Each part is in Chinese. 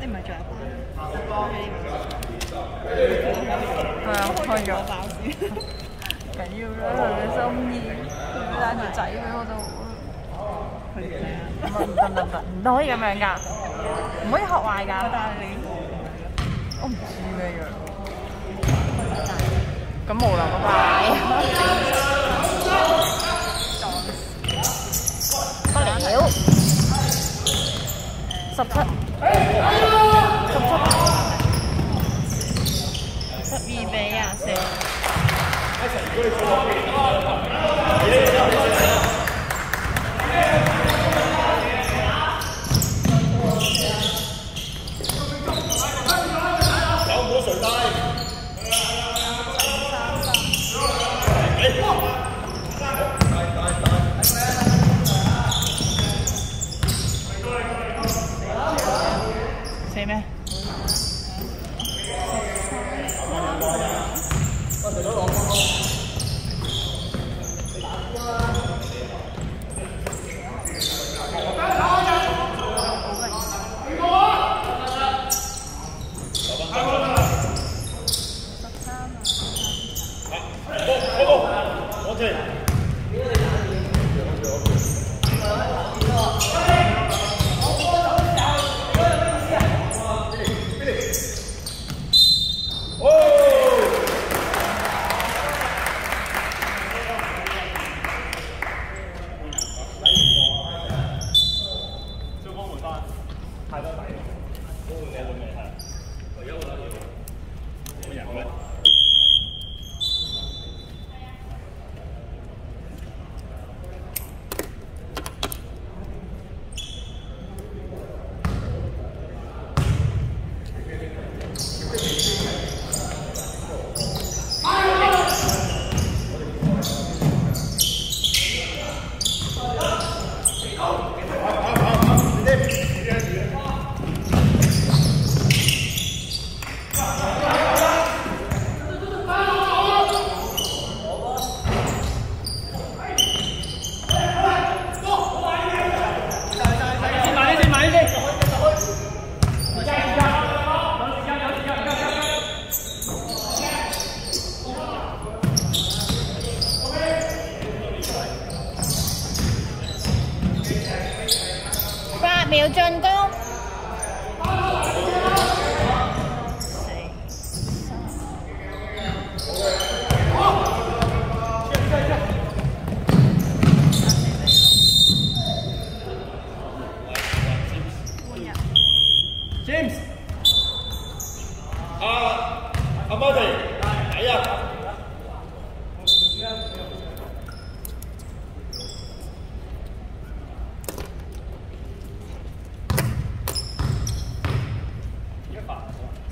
你唔係仲有班？係啊，開咗。爆先。緊要啦，佢嘅心意，佢帶條仔俾我就。唔得唔得唔得，可以咁樣㗎，唔可以學壞㗎。我唔知咩樣。咁冇啦，拜拜。十七。十七。十二比廿四。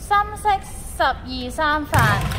深色十二三發。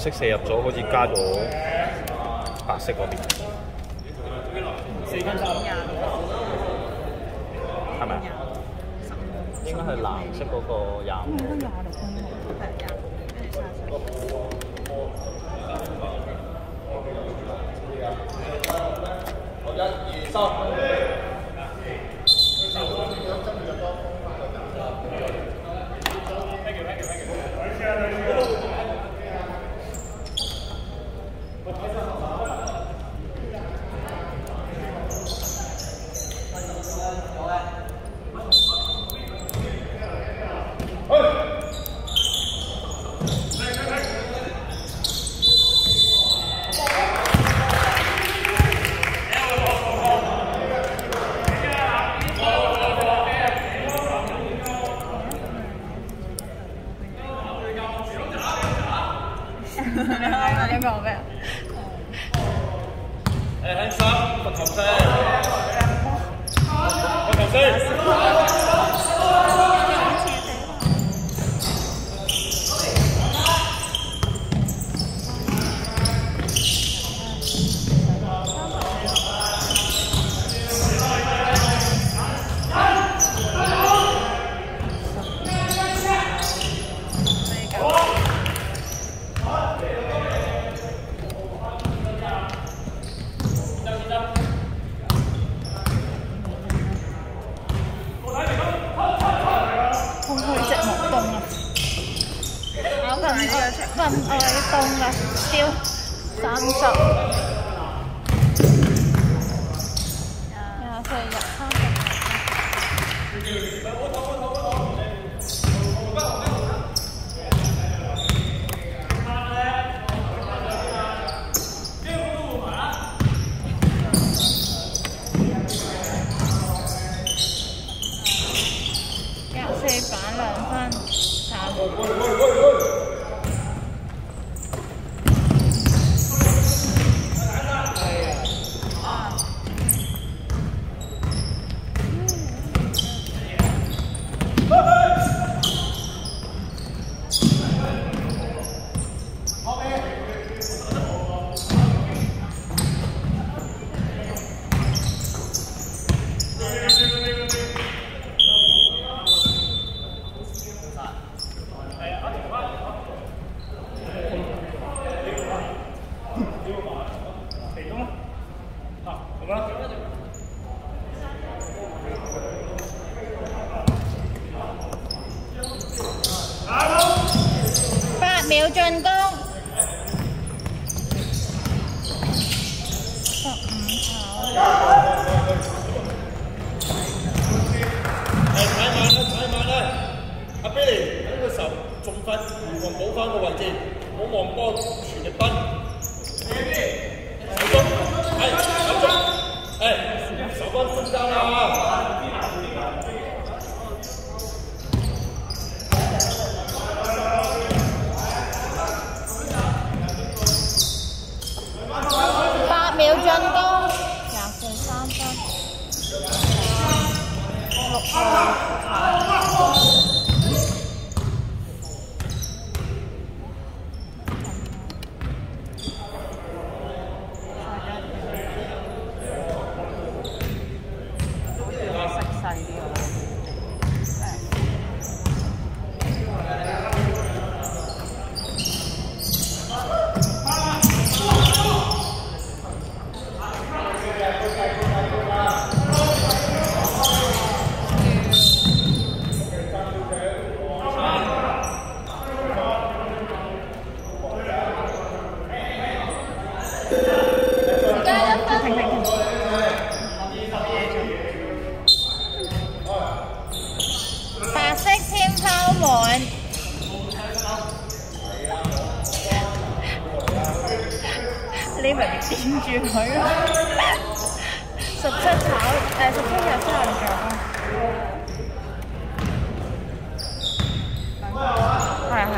色射入咗，好似加咗白色嗰邊，係咪啊？應該係藍色嗰個廿五。應該廿六分號，係廿，跟住三十。一二三。你講咩啊？誒輕心，個頭先，個頭 Gila, gua. 八秒進攻，十五跑，係踩慢啦，踩慢啦。阿 Billy 喺呢個時候盡快回防補翻個位置，唔好望波全力奔。手中，係手中，誒手奔中間啦。八秒進攻，廿四三分，六號食細啲啊！時間一分。停停停！白色添拋滿，你咪掂住佢咯。十七炒誒十七日七人獎啊！係啊係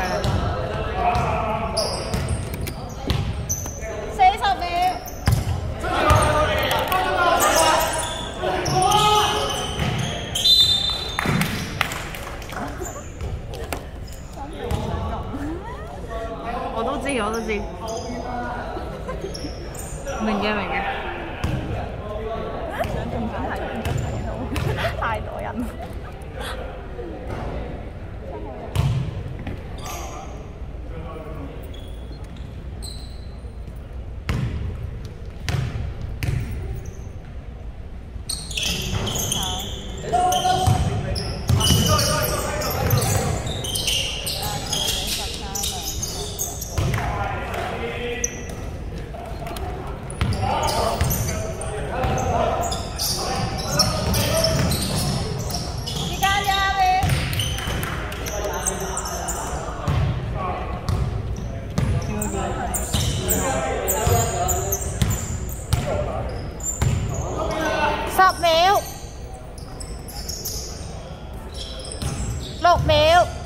十秒，六秒。